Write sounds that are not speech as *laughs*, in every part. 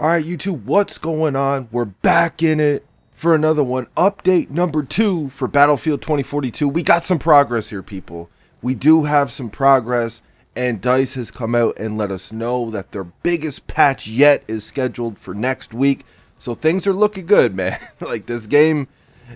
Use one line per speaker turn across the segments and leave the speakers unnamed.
All right, YouTube, what's going on? We're back in it for another one. Update number two for Battlefield 2042. We got some progress here, people. We do have some progress, and DICE has come out and let us know that their biggest patch yet is scheduled for next week. So things are looking good, *laughs* man. like this game,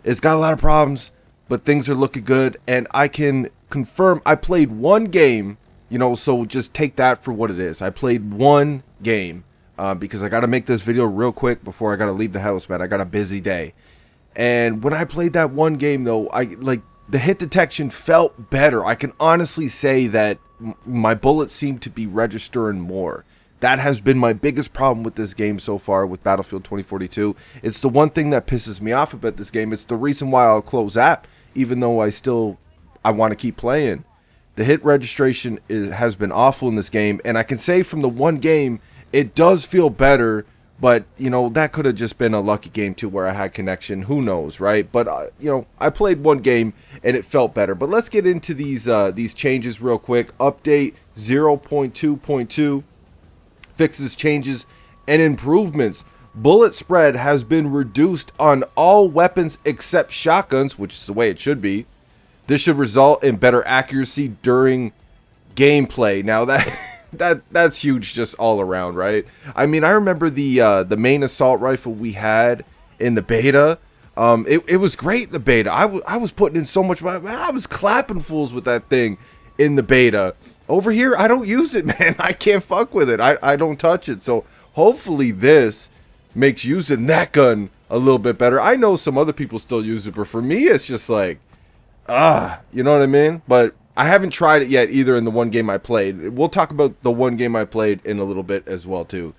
it's got a lot of problems, but things are looking good, and I can confirm I played one game, you know, so just take that for what it is. I played one game uh, because I got to make this video real quick before I got to leave the house, man. I got a busy day. And when I played that one game, though, I like the hit detection felt better. I can honestly say that my bullets seem to be registering more. That has been my biggest problem with this game so far with Battlefield 2042. It's the one thing that pisses me off about this game. It's the reason why I'll close app, even though I still I want to keep playing. The hit registration is, has been awful in this game, and I can say from the one game it does feel better but you know that could have just been a lucky game too where i had connection. Who knows right? But uh, you know i played one game and it felt better. But let's get into these uh, these changes real quick. Update 0.2.2 fixes changes and improvements. Bullet spread has been reduced on all weapons except shotguns which is the way it should be. This should result in better accuracy during gameplay. Now that *laughs* that that's huge just all around, right? I mean, I remember the uh, the main assault rifle we had in the beta. Um, it, it was great the beta. I, I was putting in so much man, I was clapping fools with that thing in the beta. Over here, I don't use it, *laughs* man. I can't fuck with it. I, I don't touch it. So hopefully this makes using that gun a little bit better. I know some other people still use it, but for me, it's just like, ah, you know what I mean? But I haven't tried it yet either in the one game I played. We'll talk about the one game I played in a little bit as well too.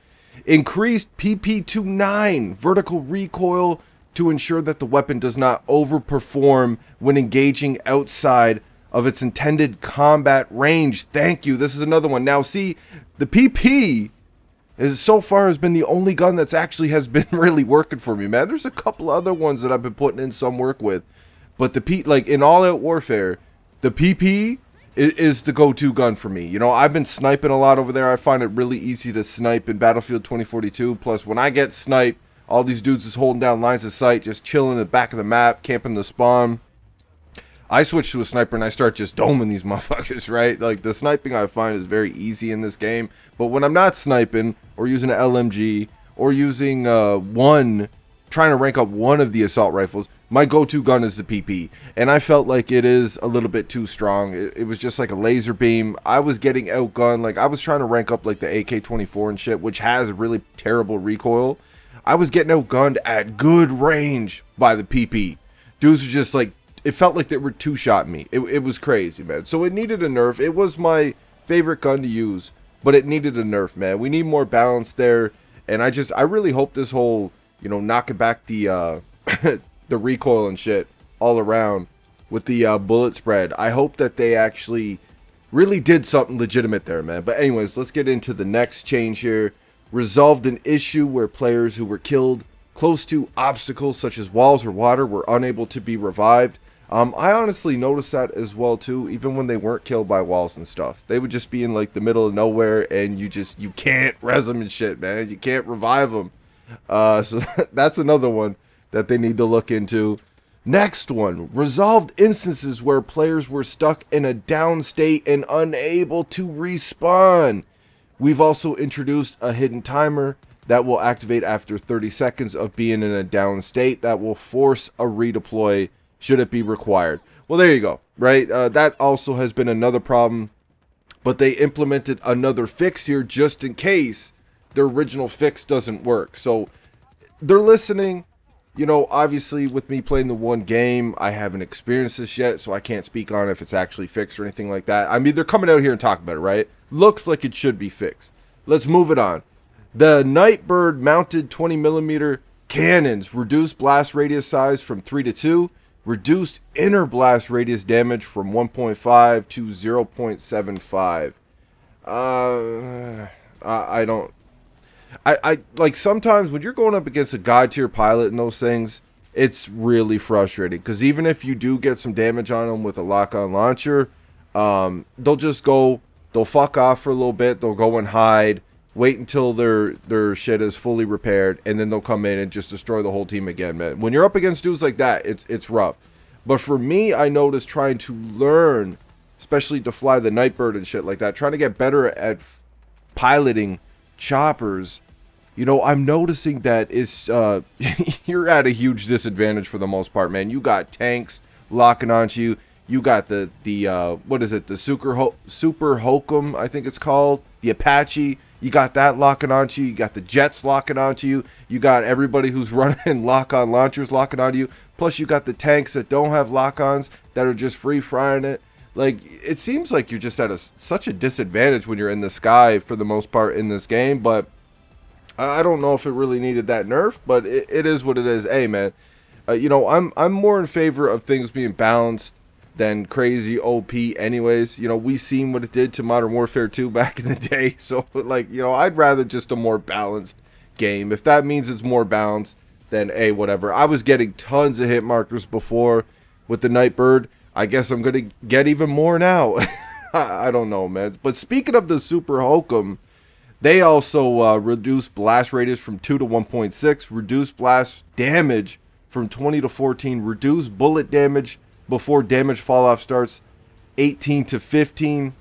Increased PP29 vertical recoil to ensure that the weapon does not overperform when engaging outside of its intended combat range. Thank you. This is another one. Now see, the PP is so far has been the only gun that's actually has been *laughs* really working for me, man. There's a couple other ones that I've been putting in some work with. But the P like in all out warfare, the PP is, is the go-to gun for me. You know, I've been sniping a lot over there. I find it really easy to snipe in Battlefield 2042. Plus, when I get sniped, all these dudes is holding down lines of sight, just chilling in the back of the map, camping the spawn. I switch to a sniper and I start just doming these *laughs* motherfuckers, right? Like, the sniping I find is very easy in this game. But when I'm not sniping, or using an LMG, or using uh, one trying to rank up one of the assault rifles, my go-to gun is the PP. And I felt like it is a little bit too strong. It, it, was just like a laser beam. I was getting outgunned. Like I was trying to rank up like the AK-24 and shit, which has really terrible recoil. I was getting outgunned at good range by the PP. Dudes were just like, it felt like they were two-shot me. It, it was crazy, man. So it needed a nerf. It was my favorite gun to use, but it needed a nerf, man. We need more balance there. And I just, I really hope this whole you know, knocking back the uh, *laughs* the recoil and shit all around with the uh, bullet spread. I hope that they actually really did something legitimate there, man. But anyways, let's get into the next change here. Resolved an issue where players who were killed close to obstacles such as walls or water were unable to be revived. Um, I honestly noticed that as well too, even when they weren't killed by walls and stuff. They would just be in like the middle of nowhere and you just, you can't res them and shit, man. You can't revive them. Uh, *laughs* so that's another one that they need to look into. Next one, resolved instances where players were stuck in a down state and unable to respawn. We've also introduced a hidden timer that will activate after 30 seconds of being in a down state that will force a redeploy should it be required. Well, there you go, right? Uh, that also has been another problem, but they implemented another fix here just in case their original fix doesn't work. So they're listening. You know, obviously, with me playing the one game, I haven't experienced this yet, so I can't speak on if it's actually fixed or anything like that. I mean, they're coming out here and talking about it, right? Looks like it should be fixed. Let's move it on. The Nightbird mounted 20 millimeter cannons reduced blast radius size from 3 to 2, reduced inner blast radius damage from 1.5 to 0.75. Uh, I don't I, I like sometimes when you're going up against a god tier pilot and those things, it's really frustrating because even if you do get some damage on them with a lock on launcher, um, they'll just go, they'll fuck off for a little bit, they'll go and hide, wait until their their shit is fully repaired, and then they'll come in and just destroy the whole team again, man. When you're up against dudes like that, it's it's rough. But for me, I noticed trying to learn, especially to fly the Nightbird and shit like that, trying to get better at piloting choppers. You know, I'm noticing that it's uh, *laughs* you're at a huge disadvantage for the most part, man. You got tanks locking onto you. You got the the uh, what is it? The Super Ho- Super Hokum, I think it's called. The Apache. You got that locking onto you. You got the jets locking onto you. You got everybody who's *laughs* running lock-on launchers locking onto you. Plus, you got the tanks that don't have lock-ons that are just free frying it. Like it seems like you're just at a, such a disadvantage when you're in the sky for the most part in this game. But I don't know if it really needed that nerf. But it, it is what it is. Hey, man. Uh, you know, I'm I'm more in favor of things being balanced than crazy OP anyways. You know, we seen what it did to Modern Warfare 2 *laughs* back in the day. *laughs* So like, you know, I'd rather just a more balanced game. If that means it's more balanced, then a whatever. I was getting tons of hit markers before with the Nightbird. I guess I'm gonna get even more now. *laughs* I don't know, man. But speaking of the Super Hokum, they also uh, reduced blast radius from 2 to 1.6, reduce blast damage from 20 to 14, reduce bullet damage before damage fall off starts 18 to 15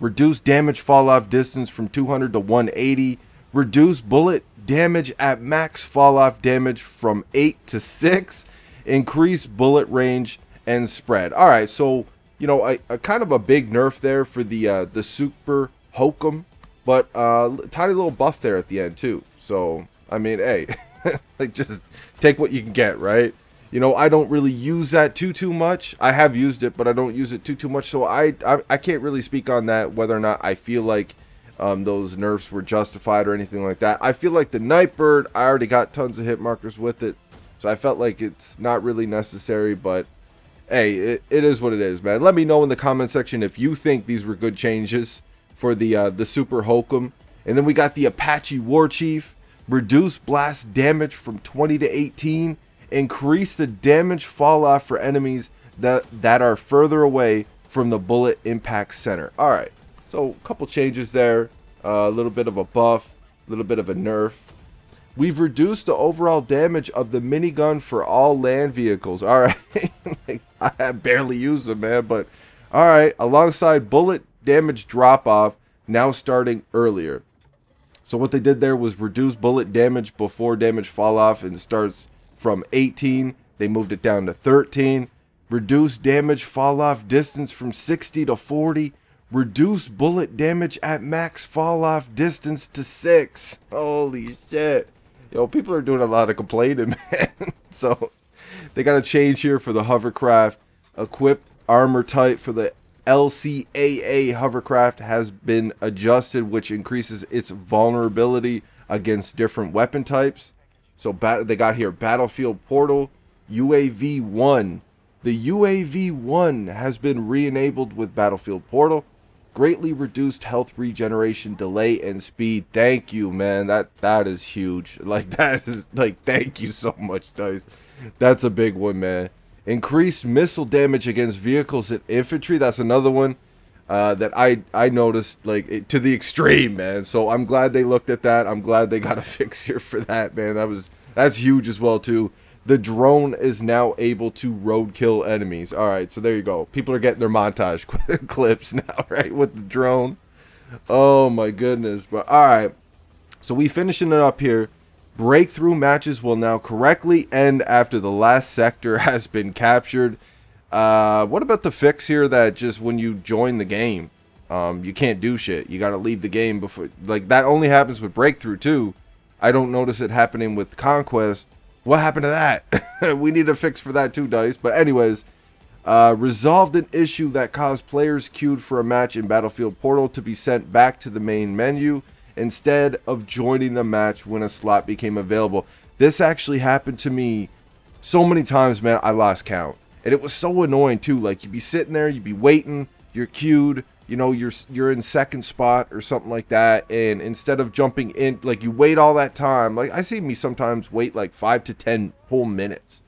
reduce damage fall off distance from 200 to 180 reduce bullet damage at max fall off damage from 8 to 6 increase bullet range and spread. All right so you know a, a kind of a big nerf there for the uh, the super hokum but uh tiny little buff there at the end too. So i mean hey *laughs* like just take what you can get right? You know i don't really use that too too much. I have used it but i don't use it too too much. So i i, I can't really speak on that whether or not i feel like um, those nerfs were justified or anything like that. I feel like the nightbird i already got tons of hit markers with it. So i felt like it's not really necessary but hey it, it is what it is man. Let me know in the comment section if you think these were good changes for the uh, the super hokum and then we got the apache war chief reduce blast damage from 20 to 18 increase the damage fall off for enemies that that are further away from the bullet impact center. All right, so a couple changes there, uh, a little bit of a buff, a little bit of a nerf. We've reduced the overall damage of the minigun for all land vehicles. All right, *laughs* I barely used them, man, but all right. Alongside bullet damage drop off, now starting earlier. So what they did there was reduce bullet damage before damage fall off and starts from 18. They moved it down to 13. Reduce damage fall off distance from 60 to 40. Reduce bullet damage at max fall off distance to 6. Holy shit. Yo, people are doing a lot of complaining, *laughs* man. so they got a change here for the hovercraft. Equip armor type for the LCAA hovercraft has been adjusted, which increases its vulnerability against different weapon types. So they got here Battlefield Portal UAV 1. The UAV 1 has been re-enabled with Battlefield Portal. Greatly reduced health regeneration delay and speed. Thank you, man. That that is huge. Like *laughs* that is like thank you so much, Dice. That's a big one, man. Increased missile damage against vehicles and infantry. That's another one uh, that I I noticed like it, to the extreme, man. So I'm glad they looked at that. I'm glad they got a *laughs* fix here for that, man. That was that's huge as well too. The drone is now able to roadkill enemies. All right, so there you go. People are getting their montage *laughs* clips now, right, with the drone. Oh my goodness, but all right. So we finishing it up here. Breakthrough matches will now correctly end after the last sector *laughs* has been captured. Uh, what about the fix here that just when you join the game, um, you can't do shit. You got to leave the game before. Like that only happens with Breakthrough too. I don't notice it happening with Conquest. What happened to that? *laughs* we need a fix for that too, Dice. But anyways, uh, resolved an issue that caused players queued for a match in Battlefield Portal to be sent back to the main menu instead of joining the match when a slot became available. This actually happened to me so many times, man. I lost count. And it was so annoying too. Like you'd be sitting there, you'd be waiting, you're queued, you know, you're you're in second spot or something like that, and instead of jumping in, like you wait all that time. Like I see me sometimes wait like five to ten whole minutes,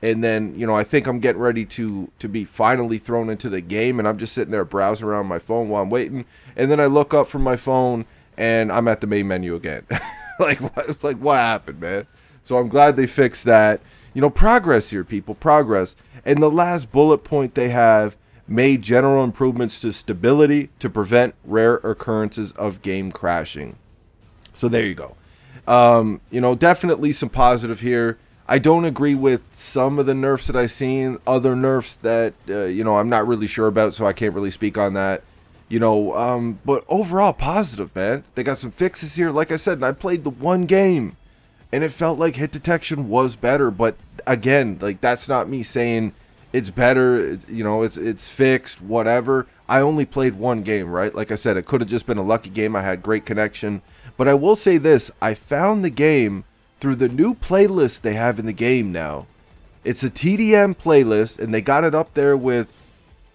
and then you know I think I'm getting ready to to be finally thrown into the game, and I'm just sitting there browsing around my phone while I'm waiting, and then I look up from my phone and I'm at the main menu again. *laughs* like, what, like what happened, man? So I'm glad they fixed that. You know, progress here, people, progress. And the last bullet point they have made general improvements to stability to prevent rare occurrences of game crashing. So there you go. Um, you know, definitely some positive here. I don't agree with some of the nerfs that I've seen. Other nerfs that uh, you know I'm not really sure about, so I can't really speak on that. You know, um, but overall positive, man. They got some fixes here. Like I said, and I played the one game, and it felt like hit detection was better. But again, like that's not me saying it's better. you know, it's it's fixed, whatever. I only played one game, right? Like I said, it could have just been a lucky game. I had great connection, but I will say this: I found the game through the new playlist they have in the game now. It's a TDM playlist, and they got it up there with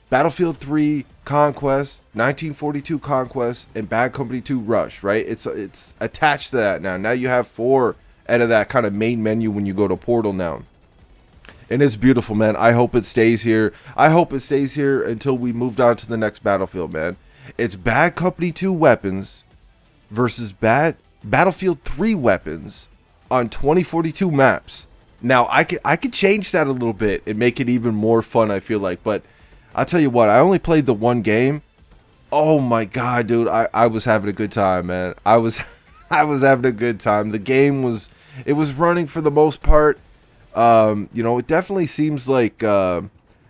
Battlefield 3 Conquest, 1942 Conquest, and Bad Company 2 Rush. Right? It's it's attached to that now. Now you have four out of that kind of main menu when you go to Portal now. And it's beautiful, man. I hope it stays here. I hope it stays here until we moved on to the next battlefield, man. It's Bad Company 2 weapons versus Bad Battlefield 3 weapons on 2042 maps. Now I could I could change that a little bit and make it even more fun. I feel like, but I'll tell you what. I only played the one game. Oh my god, dude! I I was having a good time, man. I was *laughs* I was having a good time. The game was it was running for the most part. Um, you know, it definitely seems like uh,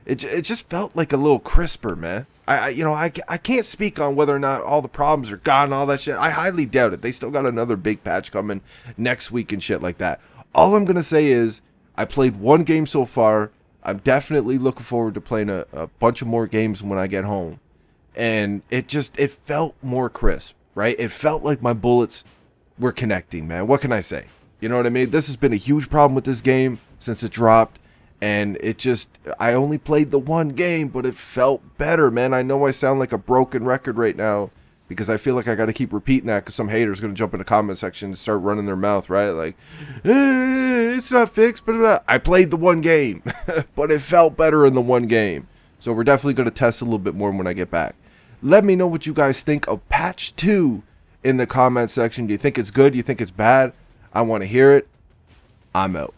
it it just felt like a little crisper, man. I, I, you know I, I can't speak on whether or not all the problems are gone all that shit i highly doubt it they still got another big patch coming next week and shit like that all i'm gonna say is i played one game so far i'm definitely looking forward to playing a, a bunch of more games when i get home. And it just it felt more crisp right? It felt like my bullets were connecting man. What can i say? You know what i mean? This has been a huge problem with this game since it dropped. And it just I only played the one game, but it felt better, man. I know I sound like a broken record right now because I feel like I got to keep repeating that because some haters gonna jump in the comment section and start running their mouth, right? Like, eh, it's not fixed, but I played the one game, *laughs* but it felt better in the one game. So we're definitely gonna test a little bit more when I get back. Let me know what you guys think of patch two in the comment section. Do you think it's good? Do you think it's bad? I want to hear it. I'm out.